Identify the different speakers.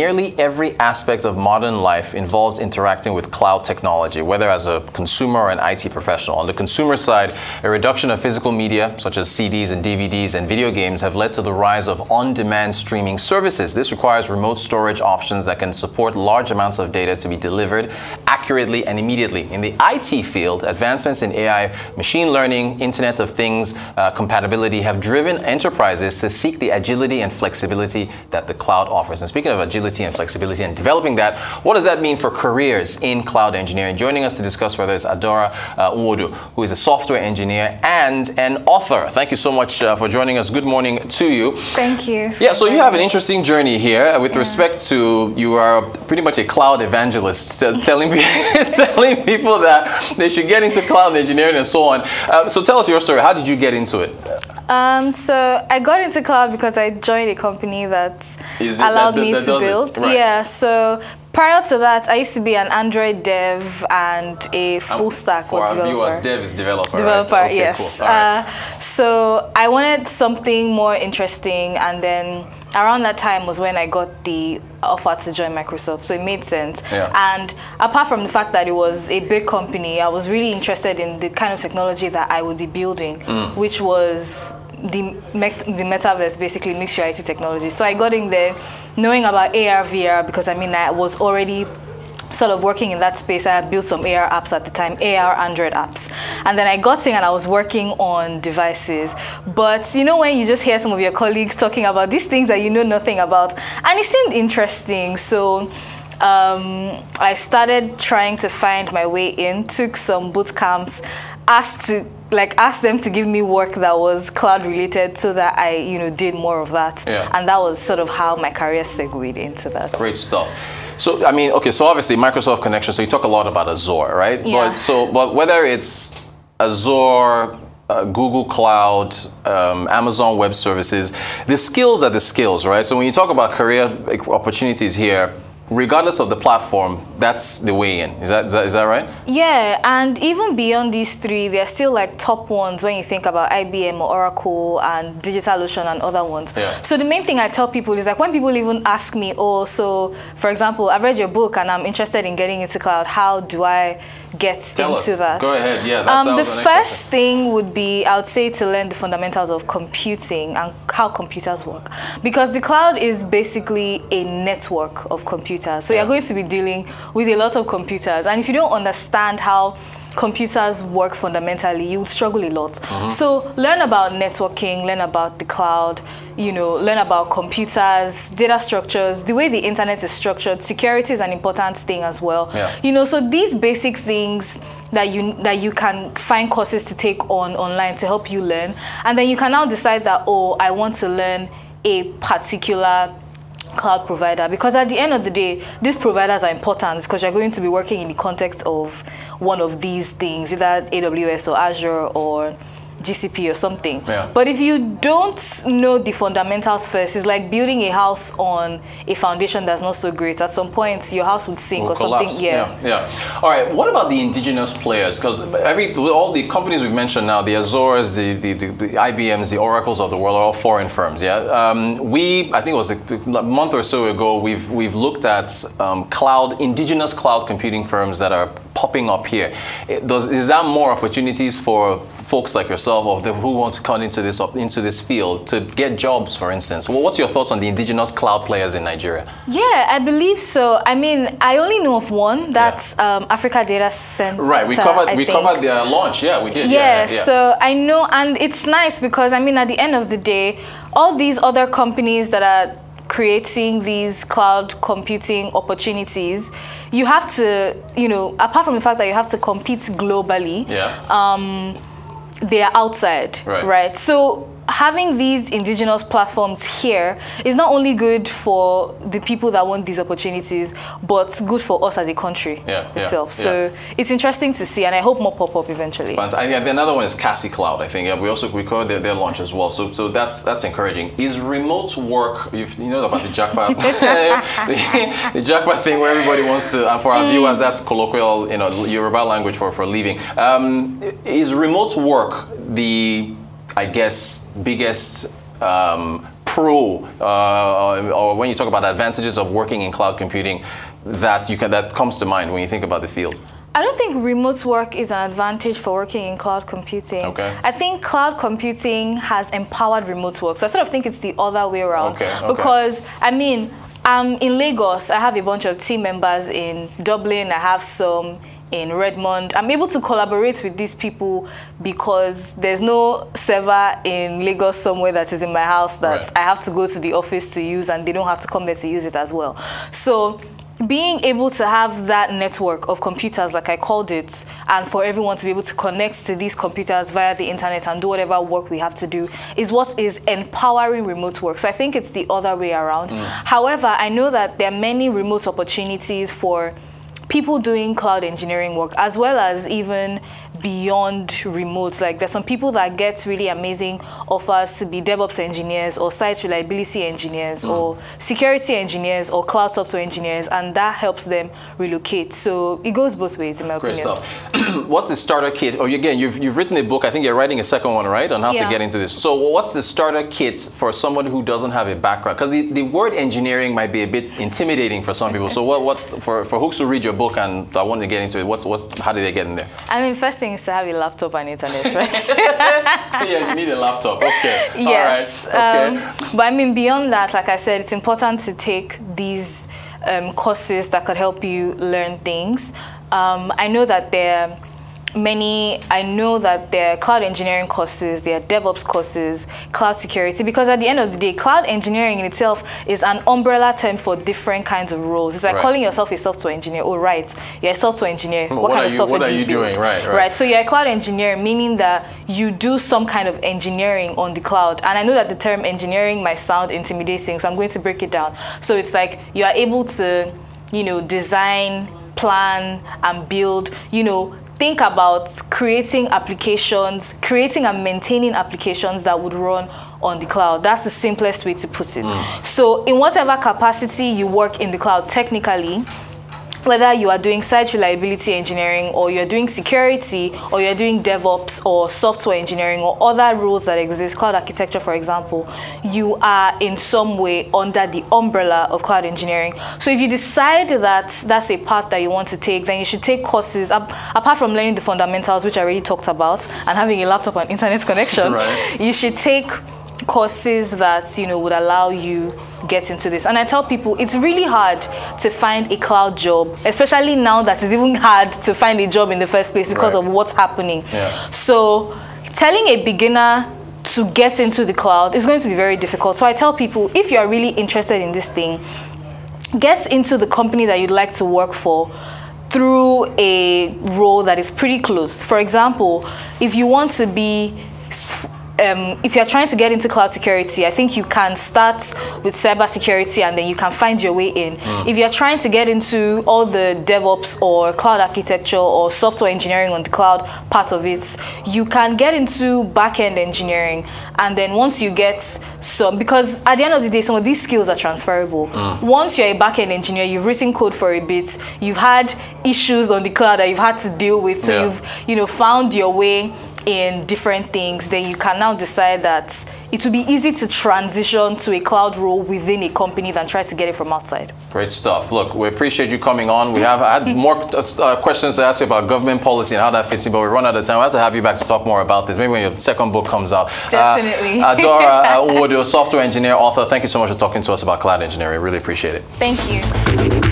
Speaker 1: nearly every aspect of modern life involves interacting with cloud technology, whether as a consumer or an IT professional. On the consumer side, a reduction of physical media, such as CDs and DVDs and video games, have led to the rise of on-demand streaming services. This requires remote storage options that can support large amounts of data to be delivered accurately and immediately. In the IT field, advancements in AI, machine learning, Internet of Things uh, compatibility have driven enterprises to seek the agility and flexibility that the cloud offers. And speaking of agility and flexibility and developing that, what does that mean for careers in cloud engineering? Joining us to discuss further is Adora uh, Nwodo, who is a software engineer and an author. Thank you so much uh, for joining us. Good morning to you.
Speaker 2: Thank you.
Speaker 1: Yeah, so you have an interesting journey here with yeah. respect to you are pretty much a cloud evangelist, telling, telling people that they should get into cloud engineering and so on. Uh, so tell us your story. How did you get into it?
Speaker 2: Um, so I got into cloud because I joined a company that allowed that, me that to build. Right. Yeah, so prior to that, I used to be an Android dev and a full um, stack
Speaker 1: for our developer. viewers, dev is developer.
Speaker 2: Developer,
Speaker 1: right? okay,
Speaker 2: yes. Cool. Uh, so I wanted something more interesting, and then around that time was when I got the offer to join Microsoft, so it made sense. Yeah. And apart from the fact that it was a big company, I was really interested in the kind of technology that I would be building, mm. which was the, the metaverse, basically mixed reality technology. So I got in there knowing about AR, VR, because I mean, I was already sort of working in that space. I had built some AR apps at the time, AR Android apps. And then I got in and I was working on devices. But you know when you just hear some of your colleagues talking about these things that you know nothing about, and it seemed interesting. So um, I started trying to find my way in, took some boot camps, asked to like asked them to give me work that was cloud related so that I, you know, did more of that. Yeah. And that was sort of how my career segued into that.
Speaker 1: Great stuff. So I mean, okay, so obviously Microsoft connection. So you talk a lot about Azure, right?
Speaker 2: Yeah.
Speaker 1: But so, but whether it's Azure, uh, Google Cloud, um, Amazon Web Services, the skills are the skills, right? So when you talk about career opportunities here, regardless of the platform, that's the way in. Is that, is that, is that right?
Speaker 2: Yeah, and even beyond these three, they're still like top ones when you think about IBM, or Oracle, and DigitalOcean and other ones. Yeah. So the main thing I tell people is like when people even ask me, oh, so for example, I've read your book and I'm interested in getting into cloud, how do I get
Speaker 1: Tell
Speaker 2: into
Speaker 1: us.
Speaker 2: that?
Speaker 1: Go ahead, yeah.
Speaker 2: That, um, that the first thing would be, I would say, to learn the fundamentals of computing and how computers work. Because the cloud is basically a network of computers. So yeah. you're going to be dealing with a lot of computers. And if you don't understand how computers work fundamentally, you would struggle a lot. Mm -hmm. So learn about networking, learn about the cloud, you know, learn about computers, data structures, the way the internet is structured. Security is an important thing as well. Yeah. You know, so these basic things that you that you can find courses to take on online to help you learn, and then you can now decide that oh, I want to learn a particular cloud provider because at the end of the day these providers are important because you're going to be working in the context of one of these things either aws or azure or GCP or something. Yeah. But if you don't know the fundamentals first, it's like building a house on a foundation that's not so great. At some point, your house would sink
Speaker 1: will
Speaker 2: or
Speaker 1: collapse.
Speaker 2: something. Yeah.
Speaker 1: yeah. yeah. All right. What about the indigenous players? Because every all the companies we've mentioned now, the Azures, the, the, the, the IBMs, the Oracles of the world are all foreign firms. Yeah. Um, we, I think it was a, a, month or so ago, we've we've looked at um, cloud indigenous cloud computing firms that are popping up here. Does, is that more opportunities for folks like yourself or the, who want to come into this into this field to get jobs, for instance? Well, what's your thoughts on the indigenous cloud players in Nigeria?
Speaker 2: Yeah, I believe so. I mean, I only know of one. That's yeah. um, Africa Data Center.
Speaker 1: Right. We covered I we think. covered their launch. Yeah, we did.
Speaker 2: Yeah, yeah, yeah. So I know, and it's nice because I mean, at the end of the day, all these other companies that are creating these cloud computing opportunities, you have to, you know, apart from the fact that you have to compete globally,
Speaker 1: yeah.
Speaker 2: um, they're outside, right. right? So having these indigenous platforms here is not only good for the people that want these opportunities, but good for us as a country yeah, itself. Yeah, so yeah. it's interesting to see, and I hope more pop up eventually.
Speaker 1: And yeah, another one is Kasi Cloud. I think yeah, we also we covered their, their launch as well. So so that's that's encouraging. Is remote work? you know about the japa, the, the, japa thing where everybody wants to. And for our mm. viewers, that's colloquial, you know, Yoruba language for for leaving. Um, is remote work the I guess, biggest um, pro, uh, or when you talk about advantages of working in cloud computing, that you can that comes to mind when you think about the field?
Speaker 2: I don't think remote work is an advantage for working in cloud computing.
Speaker 1: Okay.
Speaker 2: I think cloud computing has empowered remote work. So I sort of think it's the other way around.
Speaker 1: Okay, okay.
Speaker 2: Because, I mean, I'm in Lagos. I have a bunch of team members in Dublin. I have some in Redmond. I'm able to collaborate with these people because there's no server in Lagos somewhere that is in my house that
Speaker 1: Right.
Speaker 2: I have to go to the office to use and they don't have to come there to use it as well. So being able to have that network of computers, like I called it, and for everyone to be able to connect to these computers via the internet and do whatever work we have to do is what is empowering remote work. So I think it's the other way around. Mm. However, I know that there are many remote opportunities for people doing cloud engineering work as well as even beyond remote like there's some people that get really amazing offers to be devops engineers or site reliability engineers hmm. or security engineers or cloud software engineers and that helps them relocate so it goes both ways in my
Speaker 1: Great
Speaker 2: opinion
Speaker 1: stuff. what's the starter kit? Oh, again, you've, you've written a book. I think you're writing a second one, right? On how to get into this. So, what's the starter kit for someone who doesn't have a background? Because the, the word engineering might be a bit intimidating for some people. So, what, what's for for folks who read your book and I want to get into it? What's what's how do they get in there?
Speaker 2: i mean first thing is to have a laptop and internet right
Speaker 1: yeah, you need a laptop. Okay.
Speaker 2: yes.
Speaker 1: All right. Okay.
Speaker 2: Um, but I mean, beyond that, like I said, it's important to take these um, courses that could help you learn things. Um, I know that there many, I know that there are cloud engineering courses, there are DevOps courses, cloud security, because at the end of the day, cloud engineering in itself is an umbrella term for different kinds of roles. It's like
Speaker 1: Right.
Speaker 2: calling yourself a software engineer. Oh, right, you're a software engineer.
Speaker 1: Hmm,
Speaker 2: What,
Speaker 1: what
Speaker 2: kind of
Speaker 1: you-
Speaker 2: software
Speaker 1: what
Speaker 2: do
Speaker 1: are
Speaker 2: you
Speaker 1: you
Speaker 2: build?
Speaker 1: doing? Right, right.
Speaker 2: Right. So you're a cloud engineer, meaning that you do some kind of engineering on the cloud. And I know that the term engineering might sound intimidating, so I'm going to break it down. So it's like you are able to, you know, design, plan, and build, you know, think about creating applications, creating and maintaining applications that would run on the cloud. That's the simplest way to put it. Mm. So in whatever capacity you work in the cloud technically, whether you are doing site reliability engineering or you're doing security or you're doing DevOps or software engineering or other roles that exist, cloud architecture, for example, you are in some way under the umbrella of cloud engineering. So if you decide that that's a path that you want to take, then you should take courses, ap- apart from learning the fundamentals, which I already talked about, and having a laptop and internet connection,
Speaker 1: Right.
Speaker 2: you should take courses that you know would allow you get into this and i tell people it's really hard to find a cloud job especially now that it's even hard to find a job in the first place because
Speaker 1: Right.
Speaker 2: of what's happening
Speaker 1: Yeah.
Speaker 2: so telling a beginner to get into the cloud is going to be very difficult so i tell people if you are really interested in this thing get into the company that you'd like to work for through a role that is pretty close. For example, if you want to be um, if you're trying to get into cloud security, I think you can start with cybersecurity and then you can find your way in. If you're trying to get into all the DevOps or cloud architecture or software engineering on the cloud part of it, you can get into backend engineering. And then once you get some, because at the end of the day, some of these skills are transferable. Once you're a backend engineer, you've written code for a bit, you've had issues on the cloud that you've had to deal with, so
Speaker 1: Yeah.
Speaker 2: you've you know found your way in different things, then you can now decide that it will be easy to transition to a cloud role within a company than try to get it from outside.
Speaker 1: Great stuff. Look, we appreciate you coming on. We have had more uh, questions to ask you about government policy and how that fits in, but we run out of time. I have to have you back to talk more about this. Maybe when your second book comes out.
Speaker 2: Definitely.
Speaker 1: Uh, Adora uh, Nwodo, software engineer, author. Thank you so much for talking to us about cloud engineering. Really appreciate it.
Speaker 2: Thank you.